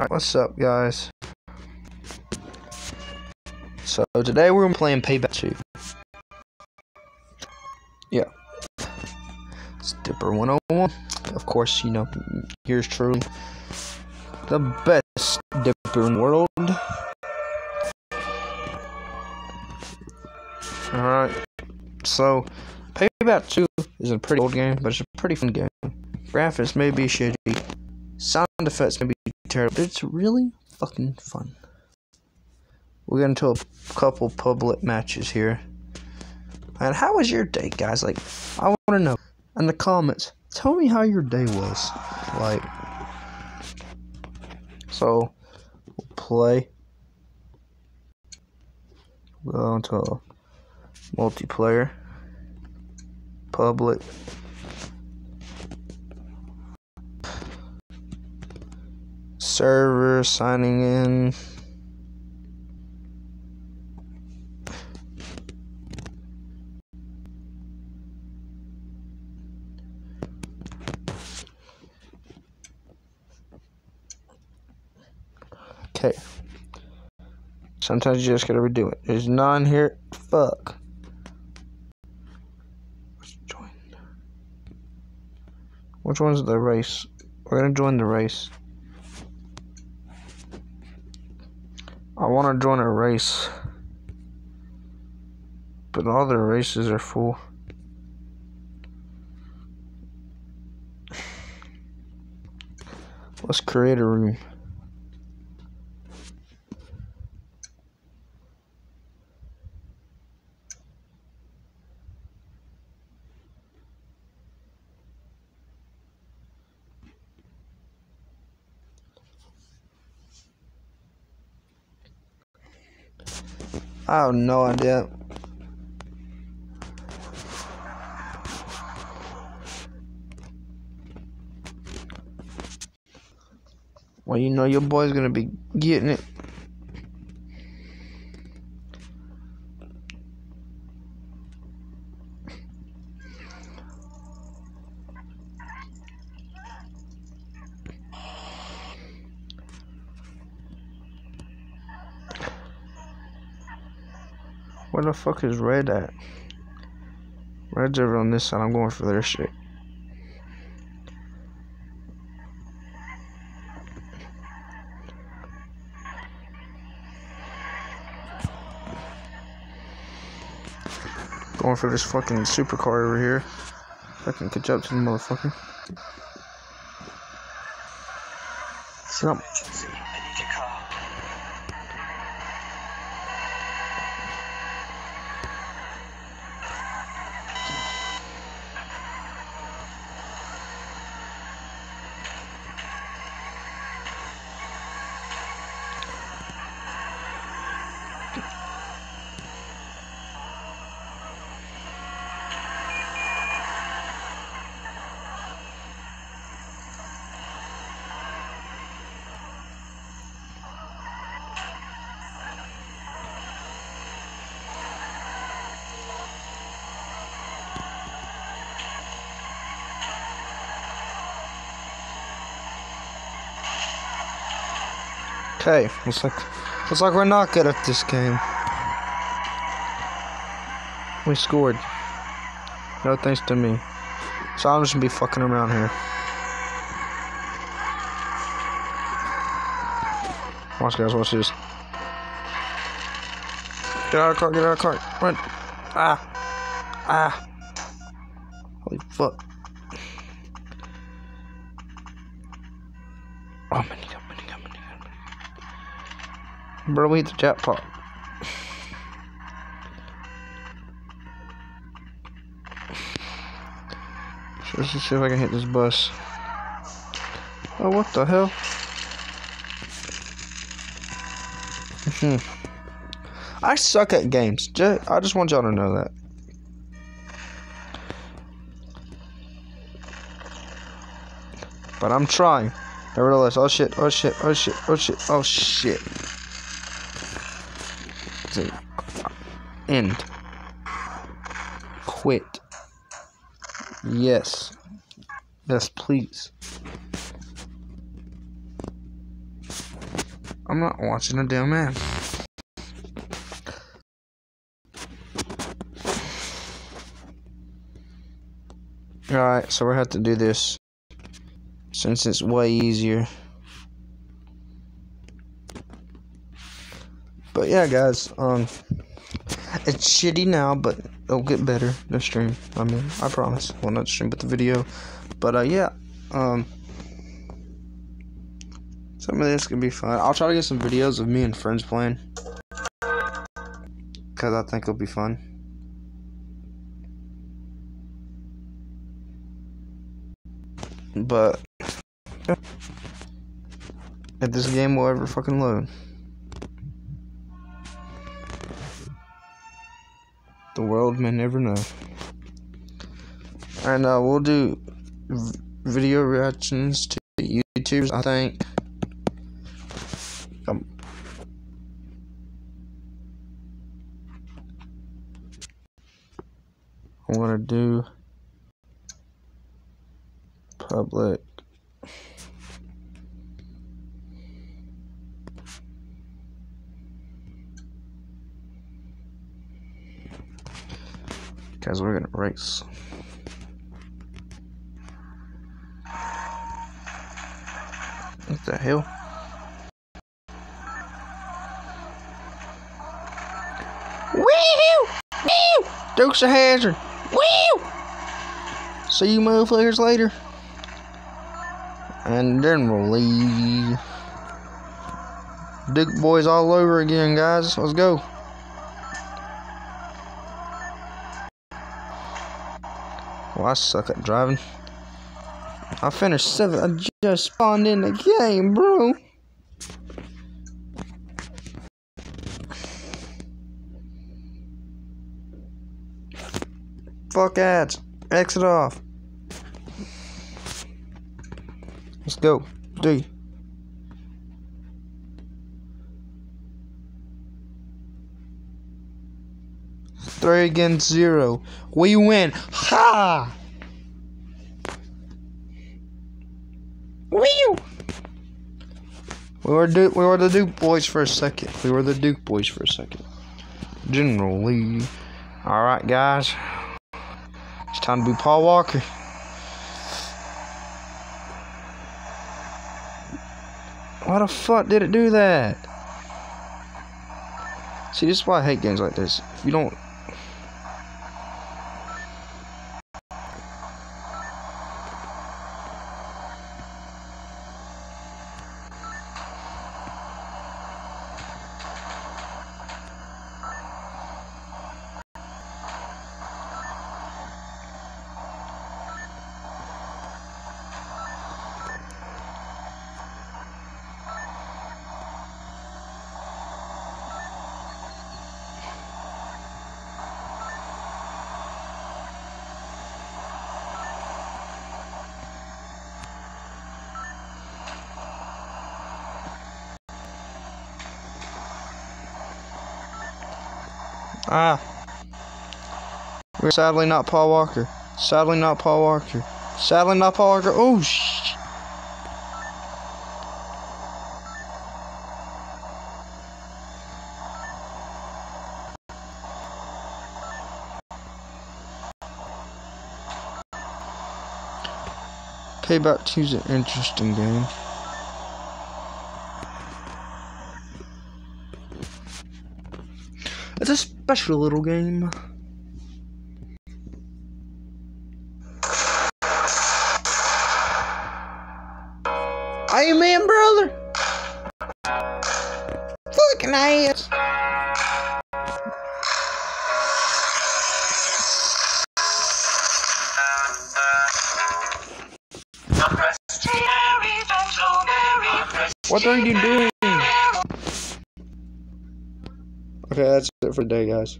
Alright, what's up, guys? So, today we're playing Payback 2. Yeah. It's Dipper 101. Of course, you know, here's truly the best Dipper in the world. Alright. So, Payback 2 is a pretty old game, but it's a pretty fun game. Graphics may be shitty. Sound effects may be terrible, but it's really fucking fun. We're getting into a couple public matches here. And how was your day, guys? Like, I want to know in the comments. Tell me how your day was. Like, so we'll play. We'll go into multiplayer, public. Server signing in. Okay. Sometimes you just gotta redo it. There's none here. Fuck. Let's join. Which one's the race? We're gonna join the race. I want to join a race, but all the races are full. Let's create a room. I have no idea. Well, you know your boy's gonna be getting it. Where the fuck is red at? Red's over on this side. I'm going for their shit. Going for this fucking supercar over here. Fucking catch up to the motherfucker. Jump. Okay, looks like looks like we're not good at this game. We scored. No thanks to me. So I'm just gonna be fucking around here. Watch guys, watch this. Get out of the car, get out of the car. Run. Ah. Ah. Holy fuck. Bro, we hit the jackpot. Let's just see if I can hit this bus. Oh, what the hell? Hmm. I suck at games. I just want y'all to know that. But I'm trying. Nevertheless, oh shit, oh shit, oh shit, oh shit, oh shit say end. Quit. Yes. Yes, please. I'm not watching a damn man. Alright, so we have to do this since it's way easier. But yeah, guys, um, it's shitty now, but it'll get better. The stream, I mean, I promise. Well, not stream, but the video. But uh, yeah, um, some of this can be fun. I'll try to get some videos of me and friends playing, cause I think it'll be fun. But if this game will ever fucking load. The world may never know. And uh, we'll do video reactions to YouTubers, I think. Um, I'm gonna do public Guys, we're gonna race. What the hell? Dukes of Hazzard! Woo! See you motherfuckers later. And then we'll leave. Duke boys all over again, guys. Let's go. Well, I suck at driving. I finished seven. I just spawned in the game, bro. Fuck ads. Exit off. Let's go. D. Three against zero. We win. Ha! Wee! We were we were the Duke boys for a second. We were the Duke boys for a second. General Lee. All right, guys. It's time to be Paul Walker. Why the fuck did it do that? See, this is why I hate games like this. If you don't Ah. We're sadly not Paul Walker. Sadly not Paul Walker. Sadly not Paul Walker. Oh, shh. Payback 2 is an interesting game. Special little game. Amen, brother. Fucking ass. What are you doing? Okay, that's it for today, guys.